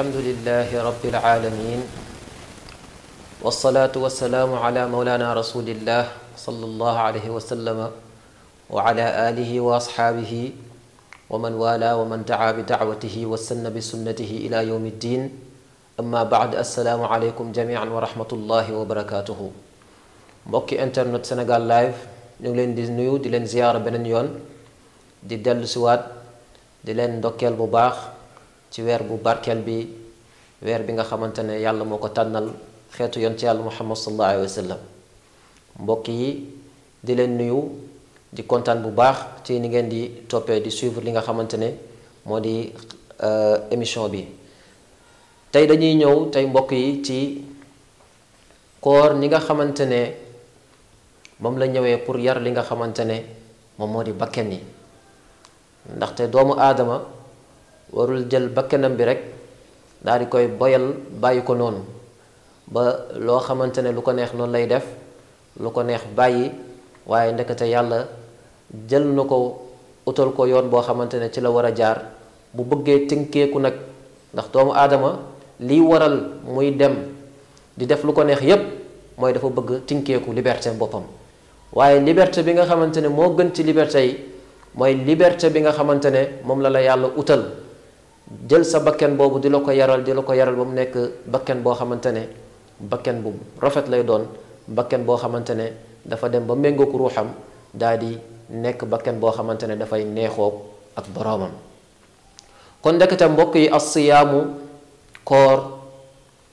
الحمد لله رب العالمين والصلاة والسلام على مولانا رسول الله صلى الله عليه وسلم وعلى آله وأصحابه ومن والاه ومن دعا بدعوته وسن بسنته إلى يوم الدين amma baad assalaamu aleykum jamian wa rahmatullahi wa barakaatuhu mbokki internet Sénégal live ñu ngi leen di nuyu di leen ziyaara beneen yoon di dellu siwaat di leen ndokkeel bu baax ci weer bu barkeel bi weer bi nga xamante ne yàlla moo ko tànnal xeetu yoon ci yàlla muhammad sallallahu alayhi wa sallam mbokk yi di leen nuyu di kontaan bu baax ci ni ngeen di toppee di suivre li nga xamante ne moo di émission bi tey dañuy ñëw tey mbokk yi ci koor ni nga xamante ne moom la ñëwee pour yar li nga xamante ne moom moo di bakken yi ndaxte doomu aadama warul jël bakkenam bi rek daal di koy boyal bàyyi ko noonu ba loo xamante ne lu ko neex noonu lay def lu ko neex bàyyi waaye ndekete yàlla jël na ko utal ko yoon boo xamante ne ci la war a jaar bu bëggee tënkeeku nag ndax doomu aadama liy waral muy dem di def lu ko neex yépp mooy dafa bëgg tinkeeku liberté boppam waaye liberté bi nga xamante ne moo gën ci liberté yi mooy liberté bi nga xamante ne moom la la yàlla utal jël sa bakken boobu di la ko yaral di la ko yaral ba mu nekk bakken boo xamante ne bakken bu rafet lay doon bakken boo xamante ne dafa dem ba méngook ruuxam daal di nekk bakken boo xamante ne dafay neexoog ak boroomam kon ndekete mbokk yi as-siyaamu koor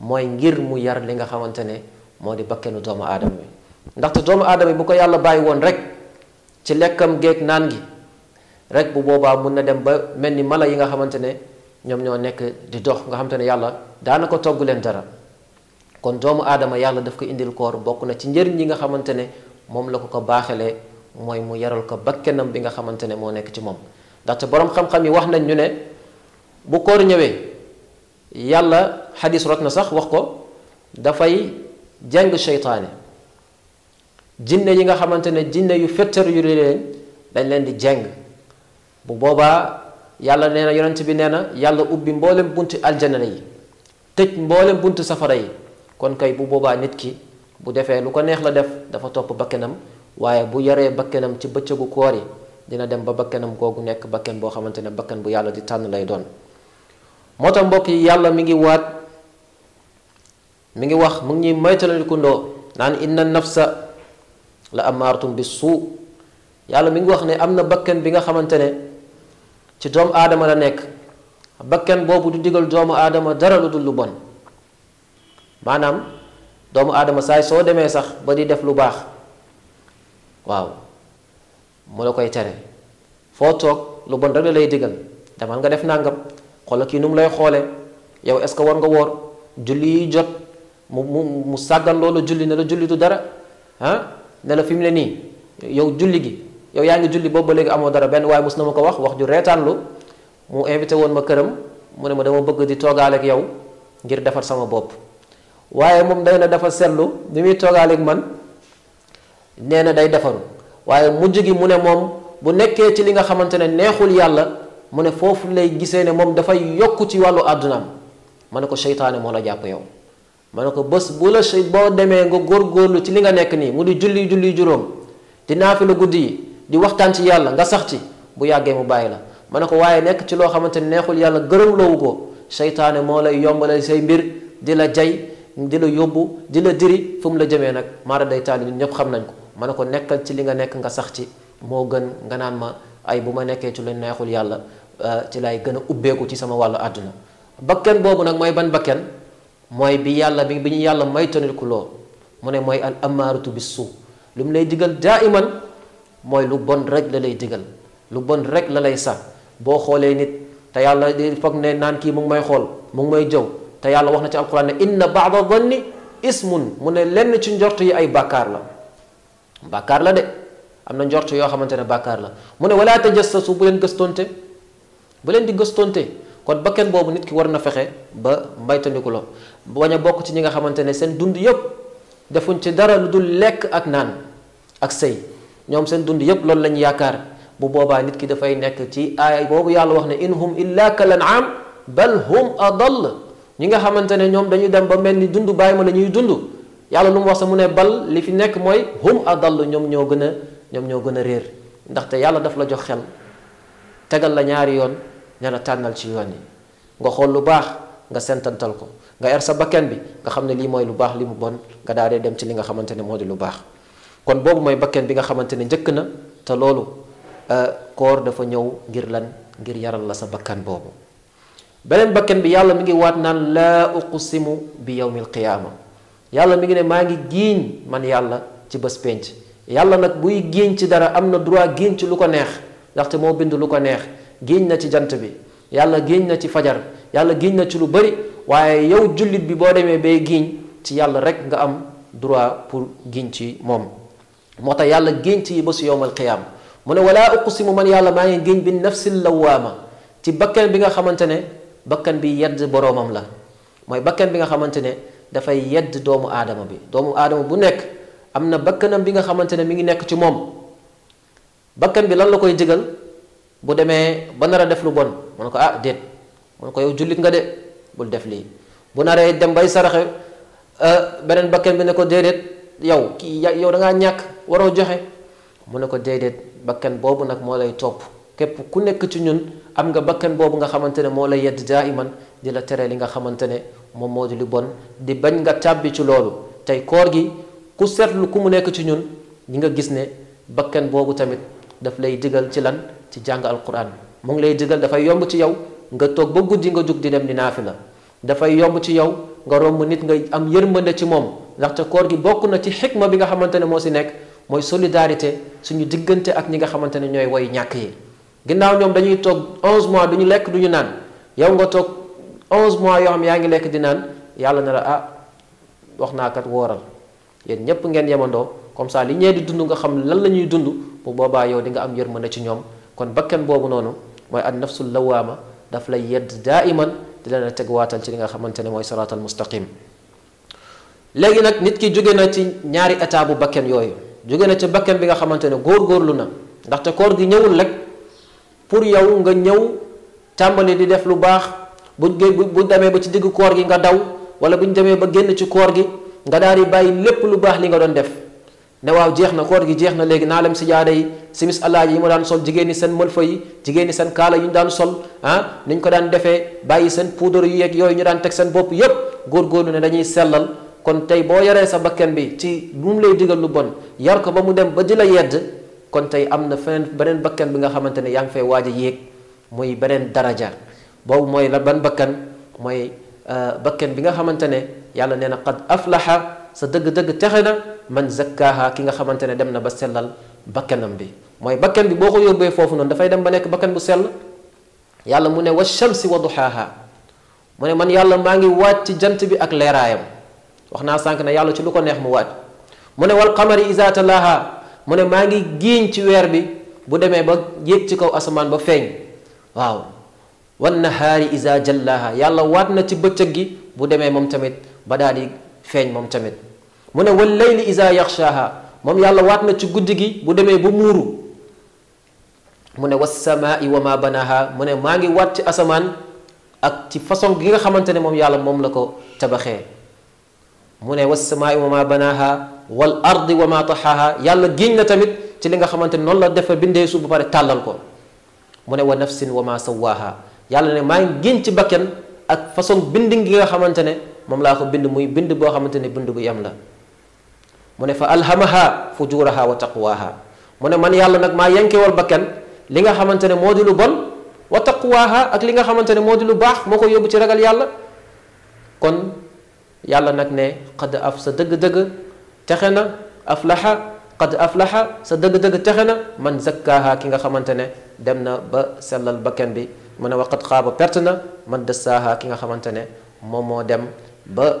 mooy ngir mu yar li nga xamante ne moo di bakkenu doomu aadama bi ndaxte doomu aadama bi bu ko yàlla bàyyi woon rek ci lekkam géeg naan gi rek bu boobaa mun na dem ba mel ni mala yi nga xamante ne ñoom ñoo nekk di dox nga xamante ne yàlla daana ko togg leen dara kon doomu aadama yàlla daf ko indil koor bokk na ci njëriñ yi nga xamante ne moom la ko ko baaxalee mooy mu yaral ko bakkenam bi nga xamante ne moo nekk ci moom ndaxte boroom xam-xam yi wax nañ ñu ne bu koor ñëwee yàlla xadis rot na sax wax ko dafay jàng seytaane jinne yi nga xamante ne jinne yu fettaru yu leen dañ leen di jàng bu boobaa yàlla nee na yonent bi nee na yàlla ubbi mboolem bunti aljana yi tëj mboolem bunti safara yi kon kay bu boobaa nit ki bu defee lu ko neex la def dafa topp bakkenam waaye bu yaree bakkenam ci bëccëgu koor yi dina dem ba bakkenam googu nekk bakken boo xamante ne bakken bu yàlla di tànn lay doon moo tax mbokk yi yàlla mi ngi waat mi ngi wax mu ngi ñuy moytandiku ndoo naan inna nafsa la amaaratum bi suu yàlla mi ngi wax ne am na bakkan bi nga xamante ne ci doomu aadama la nekk bakkan boobu du digal doomu aadama dara lu dul lu bon maanaam doomu aadama saay soo demee sax ba di def lu baax waaw mu la koy tere foo toog lu bon rek la lay digal demal nga def nangam xoola kii nu mu lay xoole yow est-ce que war nga woor julli yi jot mu mu mu sàggan loolu julli ne la julli du dara ah ne la fi mu ne nii yow julli gi yow yaa ngi julli boobu ba léegi amoo dara benn waaye mos na ma ko wax wax ju reetaanlu mu invité woon ma këram mu ne ma dama bëgg di toogaale ak yow ngir defar sama bopp waaye moom day na dafa seetlu ni muy toogaale ak man nee na day defaru waaye mujj gi mu ne moom bu nekkee ci li nga xamante ne neexul yàlla mu ne foofu lay gisee ne moom dafay yokk ci wàllu àddunaam ma ne ko seytaane moo la jàpp yow ma ne ko bés bu la sey boo demee nga góorgóorlu ci li nga nekk nii mu di julli julli juróom di naafi la guddi yi di waxtaan ci yàlla nga sax ci bu yàggee mu bàyyi la ma ne ko waaye nekk ci loo xamante ni neexul yàlla gërëm loowu ko seytaane moo lay yombalal say mbir di la jay di la yóbbu di la diri fu mu la jëmee nag maara day taali ñun ñëpp xam nañ ko ma ne ko nekkal ci li nga nekk nga sax ci moo gën nga naan ma ay bu ma nekkee ci lu neexul yàlla euh, ci lay gën a ubbeeku ci sama wàllu àdduna bakken boobu nag mooy ban bakken mooy bi yàlla bi bi ñu yàlla may tanit ku loo mu ne mooy al amaaratu bi suu lu mu lay digal daa iman mooy lu bon rek la lay digal lu bon rek la lay sax boo xoolee nit te yàlla di foog ne naan kii mu ngi may xool mu ngi may jëw te yàlla wax na ci alquran ne inna baada danni ismun mu ne lenn ci njort yi ay bàkkaar la bàkkaar la de am na njort yoo xamante ne bàkkaar la mu ne wala tajassasu bu leen gëstoonte bu leen di gëstoonte kon bakken boobu nit ki war na fexe ba mbaytandiku la bañ a bokk ci ñi nga xamante ne seen dund yépp defuñ ci dara lu dul lekk ak naan ak sëy ñoom seen dund yépp loolu lañu yaakaar bu boobaa nit ki dafay nekk ci aaya boobu yàlla wax ne in hum illa kal an'am bal hum adall ñi nga xamante ne ñoom dañuy dem ba mel ni dund bàyyi ma la ñuy dund yàlla lu mu wax sa mu ne bal li fi nekk mooy hum adall ñoom ñoo gën a ñoom ñoo gën a réer ndaxte yàlla daf la jox xel tegal la ñaari yoon ne la tànnal ci yoon yi nga xool lu baax nga sentantal ko nga yar sa bakken bi nga xam ne lii mooy lu baax li mu bon nga daa dee dem ci li nga xamante ne moo di lu baax kon boobu mooy bakken bi nga xamante ne njëkk na te loolu euh, koor dafa ñëw ngir lan ngir yaral la sa bakkan boobu beneen bakken bi yàlla mi ngi waat naan laa uqsimu bi yawmil qiyaama yàlla mi ngi ne maa ngi giiñ man yàlla ci bés pénc yàlla nag buy giiñ ci dara am na droit giiñ ci lu ko neex ndaxte moo bind lu ko neex giiñ na ci jant bi yàlla giiñ na ci fajar yàlla giiñ na ci lu bari waaye yow jullit bi boo demee bay giiñ ci yàlla rek nga am droit pour giiñ ci moom moo tax yàlla génc yi ba su yowmal qiyaam mu ne wala uqsimu man yàlla maa ngi génc bi nafsi lawaama ci bakkan bi nga xamante ne bakkan bi yedd boroomam la mooy bakkan bi nga xamante ne dafay yedd doomu aadama bi doomu aadama bu nekk am na bakkanam bi nga xamante ne mi ngi nekk ci moom bakkan bi lan la koy digal bu demee ba nar a def lu bon mu ne ko ah déet mu ne ko yow jullit nga de bul def lii bu naree dem bay saraxe euh, beneen bakkan bi ne ko déedéet yow kii yow da ngaa ñàkk waroo joxe mu ne ko déedéet bakkan boobu nag moo lay topp képp ku nekk ci ñun am nga bakkan boobu nga xamante ne moo lay yedd daa iman di la tere li nga xamante ne moom moo di lu bon di bañ nga tàbbi ci loolu tey koor gi ku seetlu ku mu nekk ci ñun ñi nga gis ne bakkan boobu tamit daf lay digal ci lan ci jàng alquran mu ngi lay digal dafay yomb ci yow nga toog ba guddi nga jug di dem di la dafay yomb ci yow nga romb nit nga am yërmande ci moom ndaxte koor gi bokk na ci xikma bi nga xamante ne moo si nekk mooy solidarité suñu diggante ak ñi nga xamante ne ñooy woy ñàkk yi ginnaaw ñoom dañuy toog 11 mois du ñu lekk du ñu naan yow nga toog 11 mois yoo xam yaa ngi lekk di naan yàlla na la ah wax naa kat wooral yéen ñépp ngeen yemandoo comme ça li ñee di dund nga xam lan la ñuy dund bu boobaa yow di nga am yërmande ci ñoom kon bakken boobu noonu mooy an nafsul lawaama daf lay yedd daa iman di leen a teg waatal ci li nga xamante ne mooy siraatal mustaqim léegi nag nit ki jóge na ci ñaari état bu bakken yooyu jóge na ci bakken bi nga xamante ne góorgóorlu na ndaxte koor gi ñëwul rek pour yow nga ñëw tàmbali di def lu baax bu bu demee ba ci diggu koor gi nga daw wala bu ñu demee ba génn ci koor gi nga daal di bàyyi lépp lu baax li nga doon def ne waaw jeex na koor gi jeex na léegi naa lem si jaada yi simis alaaji yi ma daan sol jigéen ñi seen mëlfa yi jigéen ñi seen kaala yu ñu daan sol ah ni ñu ko daan defee bàyyi seen poudre yu yeeg yooyu ñu daan teg seen bopp yépp góorgóorlu ne dañuy sellal kon tey boo yaree sa bakken bi ci bu mu lay digal lu bon yar ko ba mu dem ba di la yedd kon tey am na feneen beneen bakkan bi nga xamante ne yaa ngi fay waaj a yéeg muy beneen daraja boobu mooy la ban bakkan mooy euh, bakkan bi nga xamante ne yàlla nee na qad aflaha sa dëgg-dëgg texe na man zakkaaha ki nga xamante ne dem na ba sellal bakkanam bi mooy bakkan bi boo ko yóbbee foofu noonu dafay dem ba nekk bakkan bu sell yàlla mu ne wa shamsi wa duhaaha mu ne man yàlla maa ngi waaj ci jant bi ak leeraayam wax naa sànq ne yàlla ci lu ko neex mu waaj mu ne wal qamari iza talaha mu ne maa ngi giiñ ci weer bi bu demee ba yéeg ci kaw asamaan ba feeñ waaw wan nahaari iza jallaha yàlla waat na ci bëccëg gi bu demee moom tamit ba daal di feeñ moom tamit mu ne wal layli iza yaxshaha moom yàlla waat na ci guddi gi bu demee ba muuru mu ne wassamaa'i wa ma banaha mu ne maa ngi waat ci asamaan ak ci façon gi nga xamante ne moom yàlla moom la ko tabaxee mu ne wassamaa'i wa ma banaha wal ardi wa ma taxaha yàlla giñ na tamit ci li nga xamante ne noonu la defa bindee suuf ba pare tàllal ko mu ne wa nafsin wa ma sawaaha yàlla ne maa ngi giñ ci bakken ak façon bind gi nga xamante ne moom laa ko bind muy bind boo xamante ne bind bu yem la mu ne fa alhamaha fujuraha wa taqwaha mu ne man yàlla nag maa yankewal bakkan li nga xamante ne moo di lu bon wa taqwaha ak li nga xamante ne moo di lu baax moo ko yóbbu ci ragal yàlla kon yàlla nag ne qad af sa dëgg-dëgg texe na aflaxa qad aflaxa sa dëgg-dëgg texe na man zakkaaha ki nga xamante ne dem na ba sellal bakkan bi mu ne wa qad xaaba perte na man dëssaaha ki nga xamante ne moom moo dem ba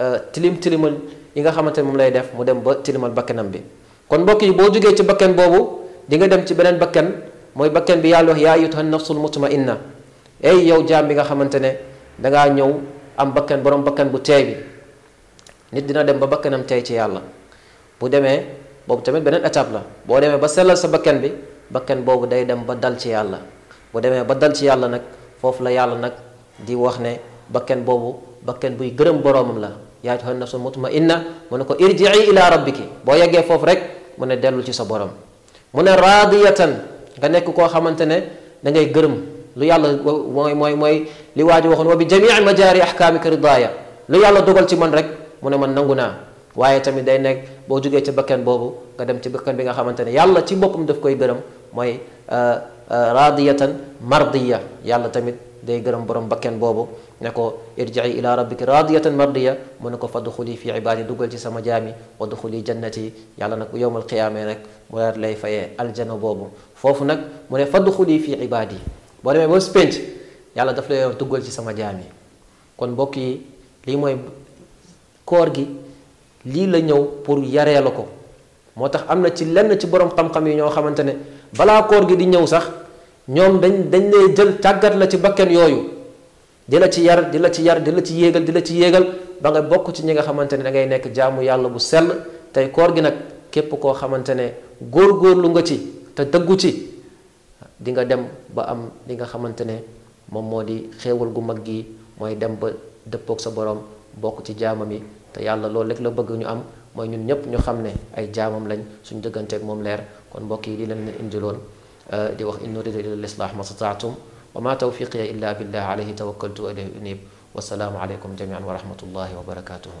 euh, tilim tilimal yi nga xamante ne moom lay def mu dem ba tilimal bakkanam bi kon mbokk yi boo jógee ci bakkan boobu di nga dem ci beneen bakkan mooy bakkan bi yàlla wax yaa ayyuhan nafsul mutmainna ey yow jaam bi nga xamante ne dangaa ñëw am bakkan borom bakkan bu teey bi nit dina dem ba bakkanam teey ci yàlla bu demee boobu tamit beneen étape la boo demee ba sellal sa bakkan bi bakkan boobu day dem ba dal ci yàlla bu demee ba dal ci yàlla nag foofu la yàlla nag di wax ne bakken boobu bakken buy gërëm boroomam la yaa ayyuhan nafsul mutma'inna mu ne ko irji'i ila rabbiki boo yeggee foofu rek mu ne dellu ci sa borom mu ne raadiyatan nga nekk koo xamante ne da ngay gërëm lu yàlla mooy mooy mooy li waa ji waxoon wa bi jamii majaari ahkaamika ridaaya lu yàlla dogal ci man rek mu ne man nangu naa waaye tamit day nekk boo jógee ci bakkan boobu nga dem ci bakkan bi nga xamante ne yàlla ci boppam daf koy gërëm mooy euh, euh, raadiyatan mardiya yàlla tamit day gërëm borom bakken boobu ne ko irjii ila rabbiki radiyatan mardiya mu ne ko fa duxuli fi ibaadi dugal ci sama jaami wa duxuli jannati yàlla nag bu yowmal qiyaamee nag mu daal lay fayee aljana boobu foofu nag mu ne fa duxuli fi ibaadi boo demee ba pénc yàlla daf lay dugal ci sama jaami kon mbokk yi lii mooy koor gi lii la ñëw pour yaree la ko moo tax am na ci lenn ci borom xam-xam yi ñoo xamante ne balaa koor gi di ñëw sax ñoom dañ dañ lay jël tàggat la ci bakken yooyu di la ci yar di la ci yar di la ci yéegal di la ci yéegal ba nga bokk ci ñi nga xamante ne da ngay nekk jaamu yàlla bu sell tey koor gi nag képp koo xamante ne góor-góorlu nga ci te dëggu ci di nga dem ba am li nga xamante ne moom moo di xéewal gu mag gi mooy dem ba dëppook sa borom bokk ci jaamam yi te yàlla loolu rek la bëgg ñu am mooy ñun ñëpp ñu xam ne ay jaamam lañ suñu dëgganteeg moom leer kon mbokk yi li leen leen indiloon euh, di wax in uridu illa al-islaah ma stataatum wa ma tawfiqiya illa billah alayhi tawakkaltu wa ilayhi unib wasalaamu aleykum jamian wa rahmatullahi wa barakatuhu